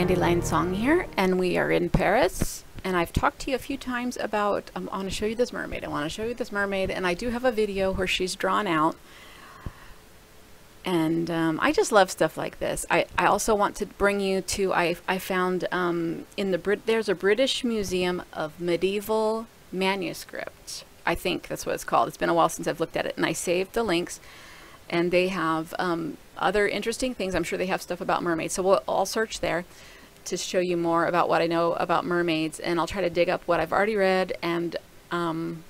Dandilion Song here, and we are in Paris. And I've talked to you a few times about, um, I want to show you this mermaid, I want to show you this mermaid, and I do have a video where she's drawn out. And um, I just love stuff like this. I, I also want to bring you to, I, I found um, in the, Brit there's a British Museum of Medieval Manuscript. I think that's what it's called. It's been a while since I've looked at it, and I saved the links and they have um, other interesting things. I'm sure they have stuff about mermaids. So we'll, I'll search there to show you more about what I know about mermaids, and I'll try to dig up what I've already read, and um,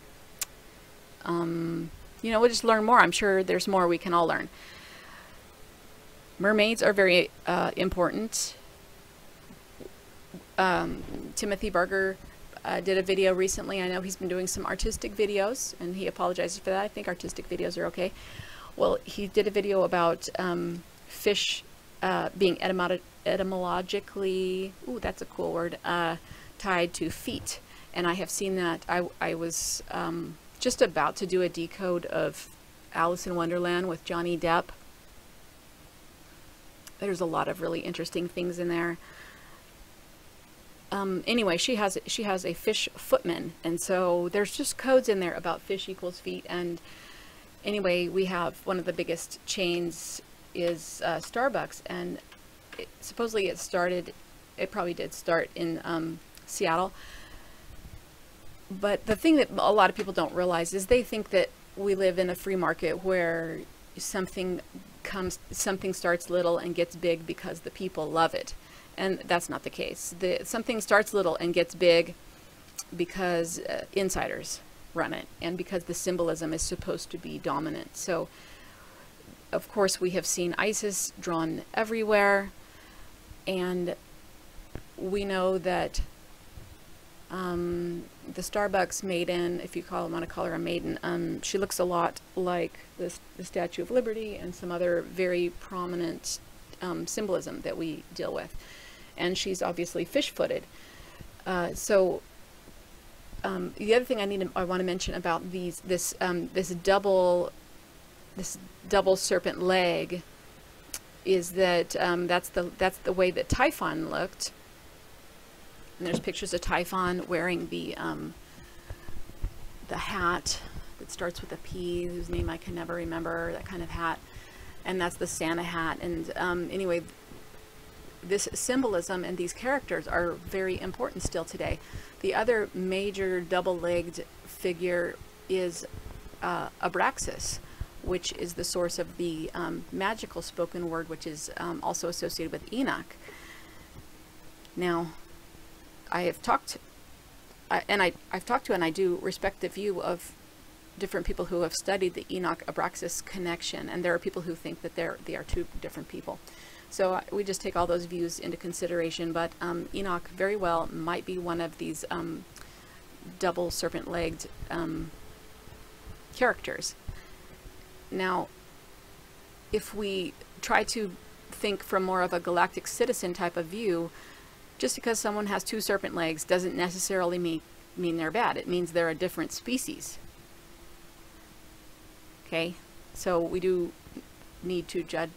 um, you know, we'll just learn more. I'm sure there's more we can all learn. Mermaids are very uh, important. Um, Timothy Berger uh, did a video recently. I know he's been doing some artistic videos, and he apologizes for that. I think artistic videos are okay. Well, he did a video about um, fish uh, being etymolo etymologically, ooh, that's a cool word, uh, tied to feet. And I have seen that. I, I was um, just about to do a decode of Alice in Wonderland with Johnny Depp. There's a lot of really interesting things in there. Um, anyway, she has she has a fish footman, and so there's just codes in there about fish equals feet, and anyway, we have one of the biggest chains is uh, Starbucks, and it, supposedly it started, it probably did start in um, Seattle. But the thing that a lot of people don't realize is they think that we live in a free market where something comes, something starts little and gets big because the people love it. And that's not the case. The, something starts little and gets big because uh, insiders run it and because the symbolism is supposed to be dominant. So of course we have seen Isis drawn everywhere and we know that um, the Starbucks maiden, if you call want to call her a maiden, um, she looks a lot like the Statue of Liberty and some other very prominent um, symbolism that we deal with. And she's obviously fish-footed. Uh, so um, the other thing I need to, I want to mention about these this um, this double this double serpent leg is that um, that's the that's the way that Typhon looked. And there's pictures of Typhon wearing the um, the hat that starts with a P, whose name I can never remember. That kind of hat, and that's the Santa hat. And um, anyway, this symbolism and these characters are very important still today. The other major double-legged figure is uh, Abraxas, which is the source of the um, magical spoken word, which is um, also associated with Enoch. Now, I have talked, I, and I, I've talked to, and I do respect the view of different people who have studied the Enoch Abraxas connection, and there are people who think that they're, they are two different people. So uh, we just take all those views into consideration, but um, Enoch very well might be one of these um, double serpent-legged um, characters. Now, if we try to think from more of a galactic citizen type of view, just because someone has two serpent legs doesn't necessarily mean, mean they're bad. It means they're a different species. Okay, so we do need to judge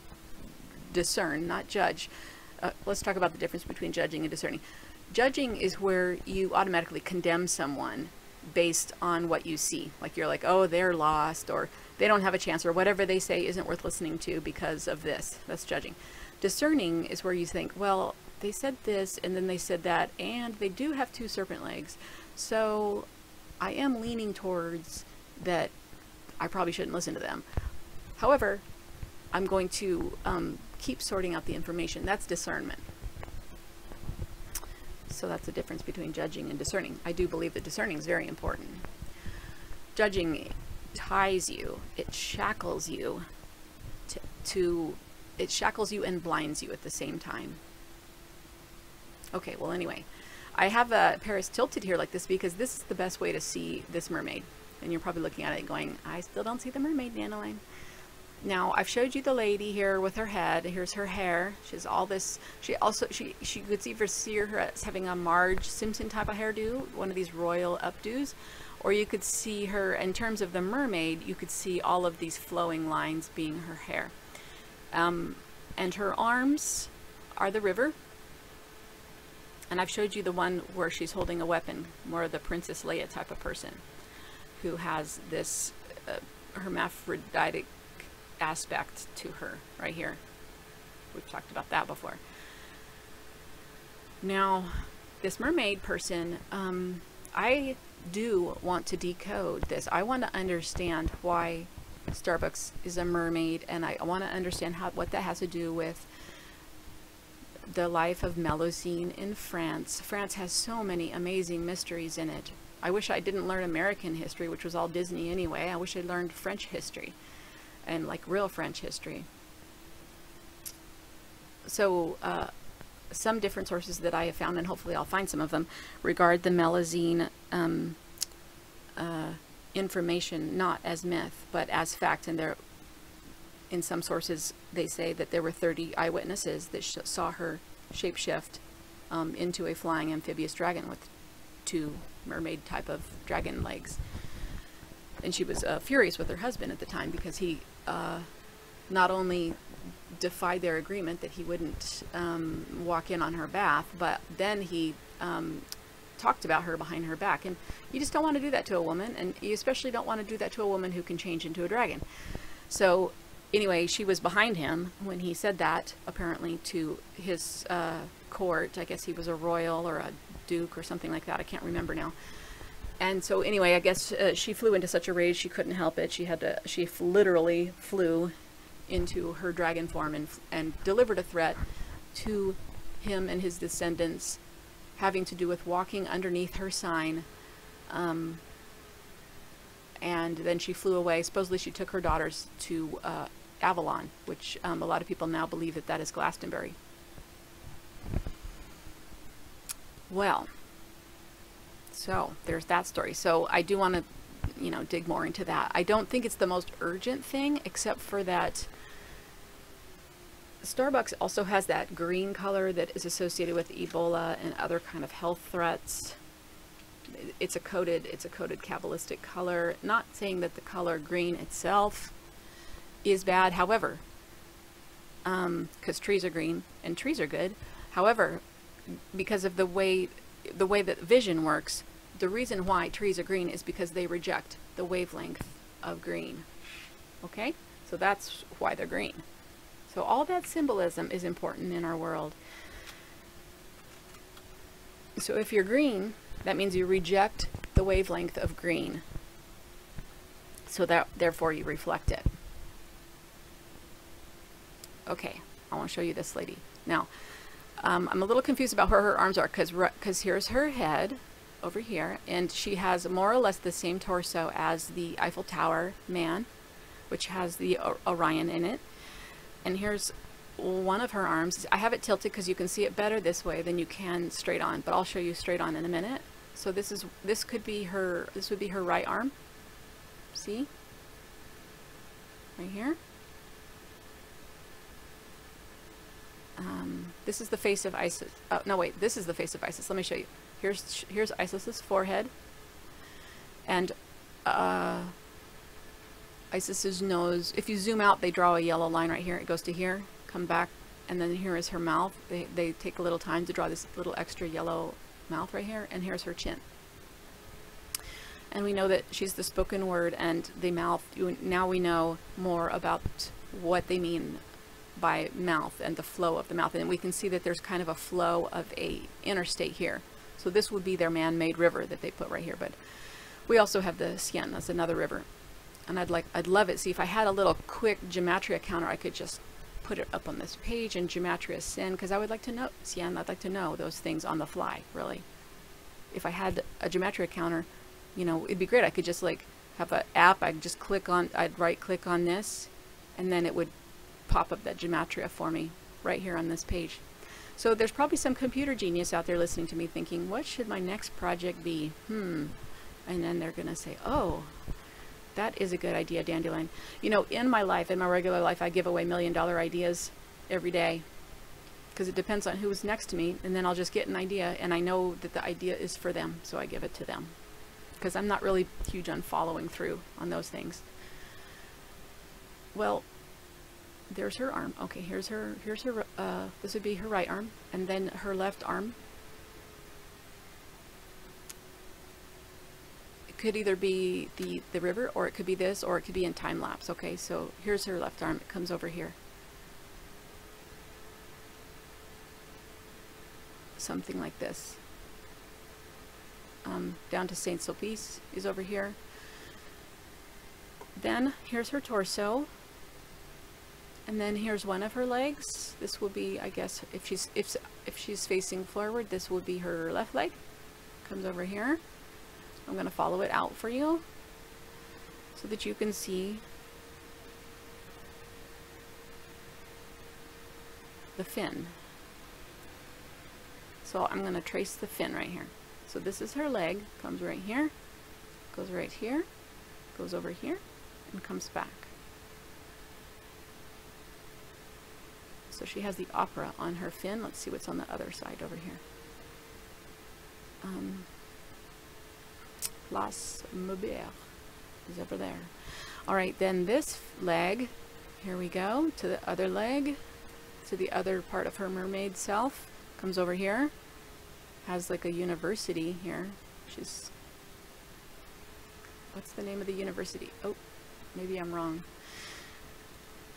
discern, not judge. Uh, let's talk about the difference between judging and discerning. Judging is where you automatically condemn someone based on what you see. Like you're like, oh, they're lost, or they don't have a chance, or whatever they say isn't worth listening to because of this. That's judging. Discerning is where you think, well, they said this, and then they said that, and they do have two serpent legs. So I am leaning towards that I probably shouldn't listen to them. However, I'm going to um, keep sorting out the information. That's discernment. So that's the difference between judging and discerning. I do believe that discerning is very important. Judging ties you, it shackles you to, to it shackles you and blinds you at the same time. Okay, well anyway, I have a Paris tilted here like this because this is the best way to see this mermaid. And you're probably looking at it going, I still don't see the mermaid, Dandilion. Now I've showed you the lady here with her head. Here's her hair. She has all this. She also she she could either see her as having a Marge Simpson type of hairdo, one of these royal updos, or you could see her in terms of the mermaid. You could see all of these flowing lines being her hair, um, and her arms are the river. And I've showed you the one where she's holding a weapon, more of the Princess Leia type of person, who has this uh, hermaphroditic aspect to her right here. We've talked about that before. Now, this mermaid person, um, I do want to decode this. I want to understand why Starbucks is a mermaid, and I want to understand how what that has to do with the life of Melusine in France. France has so many amazing mysteries in it. I wish I didn't learn American history, which was all Disney anyway. I wish I learned French history and like real French history. So, uh, some different sources that I have found, and hopefully I'll find some of them, regard the Melusine um, uh, information not as myth, but as fact. And there, in some sources, they say that there were 30 eyewitnesses that saw her shapeshift um, into a flying amphibious dragon with two mermaid type of dragon legs. And she was uh, furious with her husband at the time because he uh, not only defied their agreement that he wouldn't um, walk in on her bath, but then he um, talked about her behind her back. And you just don't want to do that to a woman, and you especially don't want to do that to a woman who can change into a dragon. So anyway, she was behind him when he said that, apparently, to his uh, court. I guess he was a royal or a duke or something like that. I can't remember now. And so anyway, I guess uh, she flew into such a rage she couldn't help it. She had to, she literally flew into her dragon form and, and delivered a threat to him and his descendants having to do with walking underneath her sign. Um, and then she flew away. Supposedly she took her daughters to uh, Avalon, which um, a lot of people now believe that that is Glastonbury. Well, so there's that story. So I do want to, you know, dig more into that. I don't think it's the most urgent thing, except for that Starbucks also has that green color that is associated with Ebola and other kind of health threats. It's a coded, it's a coded Kabbalistic color. Not saying that the color green itself is bad. However, because um, trees are green and trees are good. However, because of the way the way that vision works, the reason why trees are green is because they reject the wavelength of green. Okay? So that's why they're green. So all that symbolism is important in our world. So if you're green, that means you reject the wavelength of green. So that therefore you reflect it. Okay, I want to show you this lady. Now, um, I'm a little confused about where her arms are because because here's her head over here and she has more or less the same torso as the Eiffel Tower man which has the Orion in it and here's one of her arms. I have it tilted because you can see it better this way than you can straight on, but I'll show you straight on in a minute. So this is this could be her this would be her right arm. See? Right here. Um, this is the face of Isis. Oh, no, wait. This is the face of Isis. Let me show you. Here's here's Isis's forehead. And uh, Isis's nose, if you zoom out, they draw a yellow line right here. It goes to here, come back, and then here is her mouth. They, they take a little time to draw this little extra yellow mouth right here, and here's her chin. And we know that she's the spoken word and the mouth. Now we know more about what they mean by mouth and the flow of the mouth. And we can see that there's kind of a flow of a interstate here. So this would be their man-made river that they put right here. But we also have the Seine, that's another river and I'd like I'd love it. See if I had a little quick gematria counter, I could just put it up on this page and gematria sin because I would like to know Seine, I'd like to know those things on the fly, really. If I had a gematria counter, you know, it'd be great. I could just like have an app, I'd just click on I'd right click on this and then it would pop up that gematria for me right here on this page. So there's probably some computer genius out there listening to me thinking, what should my next project be? Hmm. And then they're going to say, oh, that is a good idea, Dandilion. You know, in my life, in my regular life, I give away million dollar ideas every day because it depends on who's next to me and then I'll just get an idea and I know that the idea is for them so I give it to them because I'm not really huge on following through on those things. Well, there's her arm. Okay, here's her, here's her, uh, this would be her right arm, and then her left arm. It could either be the, the river, or it could be this, or it could be in time lapse. Okay, so here's her left arm. It comes over here. Something like this. Um, down to Saint Sulpice is over here. Then here's her torso and then here's one of her legs. This will be, I guess, if she's if if she's facing forward, this will be her left leg. Comes over here. I'm going to follow it out for you so that you can see the fin. So I'm going to trace the fin right here. So this is her leg, comes right here, goes right here, goes over here, and comes back. So she has the opera on her fin. Let's see what's on the other side over here. Um, Place Maubert is over there. All right, then this leg, here we go, to the other leg, to the other part of her mermaid self, comes over here, has like a university here. She's, what's the name of the university? Oh, maybe I'm wrong.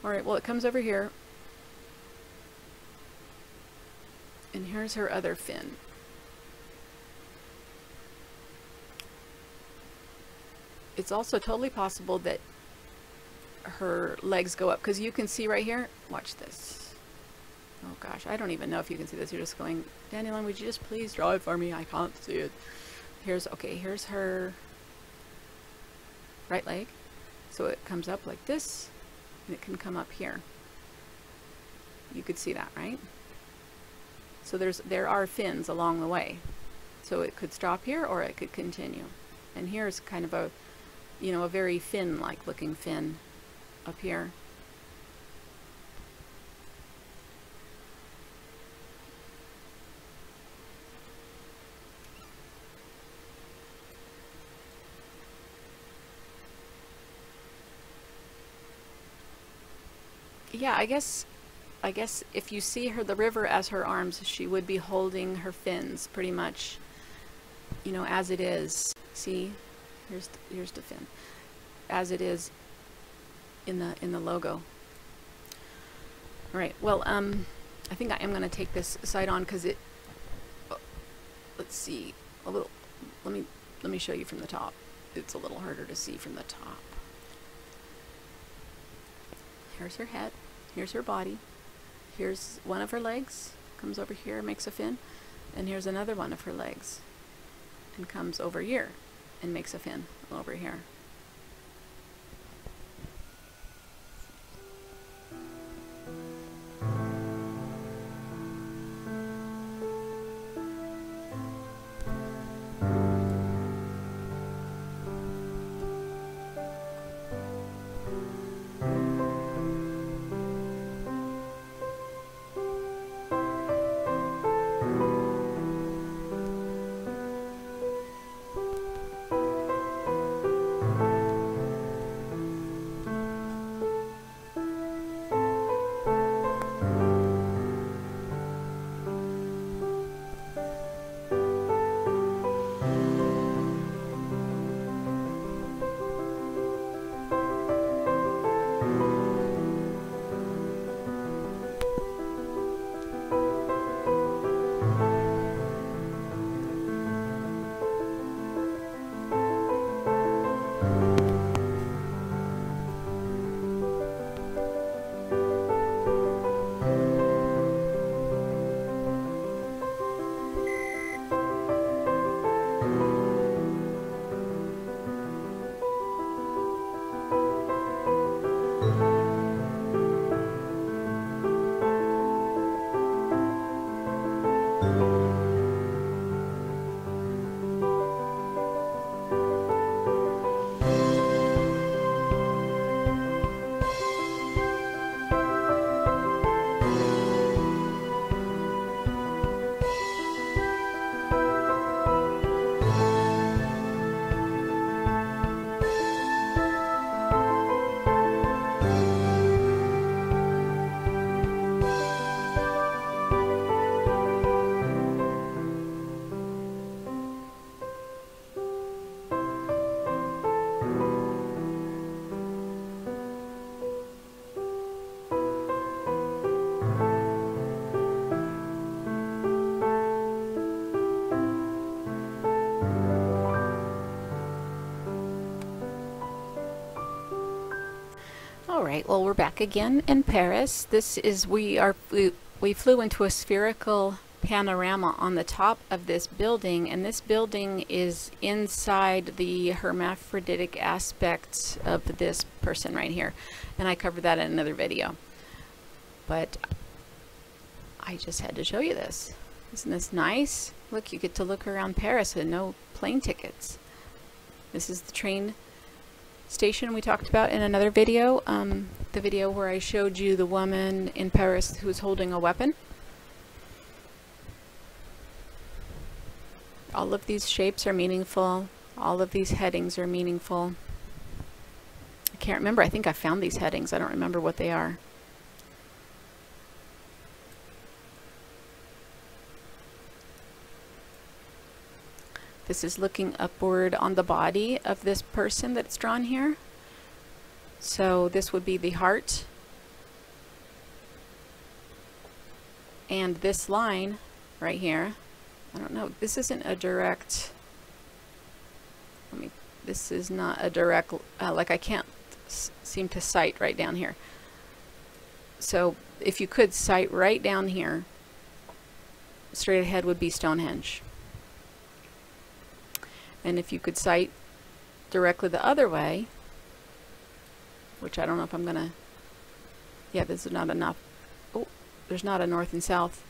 All right, well, it comes over here, and here's her other fin. it's also totally possible that her legs go up because you can see right here. Watch this. Oh gosh I don't even know if you can see this. You're just going Dandilion would you just please draw it for me? I can't see it. Here's okay here's her right leg. So it comes up like this and it can come up here. You could see that right so there's there are fins along the way so it could stop here or it could continue and here's kind of a you know, a very fin-like looking fin up here. Yeah, I guess I guess if you see her the river as her arms, she would be holding her fins pretty much, you know, as it is. See? Here's the, here's the fin, as it is in the in the logo. All right. Well, um, I think I am going to take this side on because it. Oh, let's see a little. Let me let me show you from the top. It's a little harder to see from the top. Here's her head. Here's her body. Here's one of her legs. Comes over here, makes a fin. And here's another one of her legs. And comes over here and makes a fin over here. Right, well, we're back again in Paris. This is, we are, we, we flew into a spherical panorama on the top of this building, and this building is inside the hermaphroditic aspects of this person right here. And I covered that in another video. But I just had to show you this. Isn't this nice? Look, you get to look around Paris with no plane tickets. This is the train station we talked about in another video, um, the video where I showed you the woman in Paris who's holding a weapon. All of these shapes are meaningful. All of these headings are meaningful. I can't remember. I think I found these headings. I don't remember what they are. This is looking upward on the body of this person that's drawn here. So this would be the heart. And this line right here, I don't know, this isn't a direct, let me, this is not a direct, uh, like I can't seem to sight right down here. So if you could sight right down here, straight ahead would be Stonehenge. And if you could sight directly the other way, which I don't know if I'm going to, yeah, this is not enough. Oh, there's not a north and south.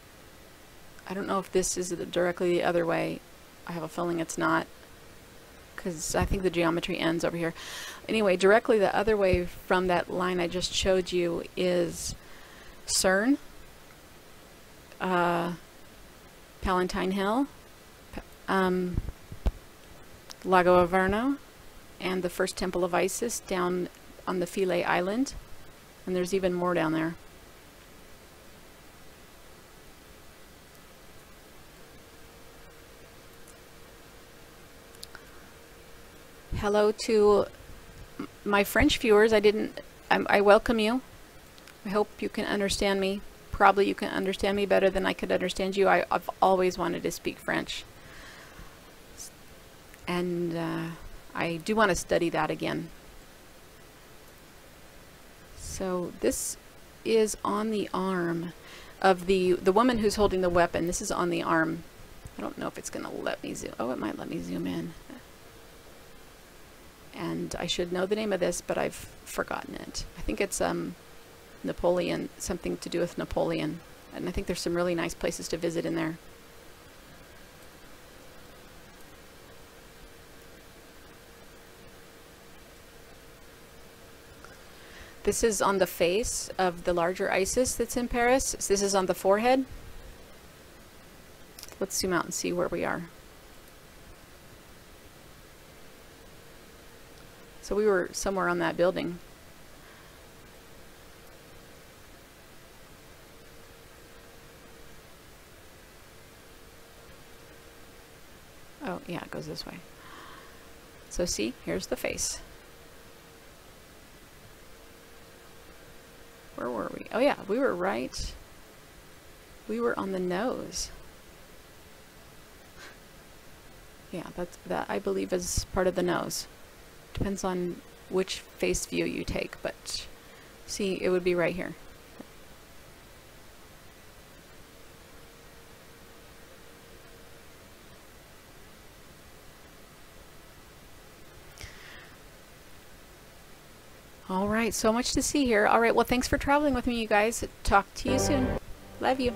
I don't know if this is directly the other way. I have a feeling it's not because I think the geometry ends over here. Anyway, directly the other way from that line I just showed you is CERN, uh, Palatine Hill, um, Lago Averno, and the first temple of Isis down on the Philae Island. And there's even more down there. Hello to my French viewers. I didn't, I, I welcome you. I hope you can understand me. Probably you can understand me better than I could understand you. I, I've always wanted to speak French and uh, I do want to study that again. So this is on the arm of the the woman who's holding the weapon. This is on the arm. I don't know if it's going to let me zoom. Oh, it might let me zoom in. And I should know the name of this, but I've forgotten it. I think it's um, Napoleon, something to do with Napoleon. And I think there's some really nice places to visit in there. This is on the face of the larger Isis that's in Paris. So this is on the forehead. Let's zoom out and see where we are. So we were somewhere on that building. Oh, yeah, it goes this way. So see, here's the face. Where were we? Oh yeah, we were right. We were on the nose. Yeah, that's that I believe is part of the nose. Depends on which face view you take, but see, it would be right here. All right, so much to see here. All right, well, thanks for traveling with me, you guys. Talk to you soon. Love you.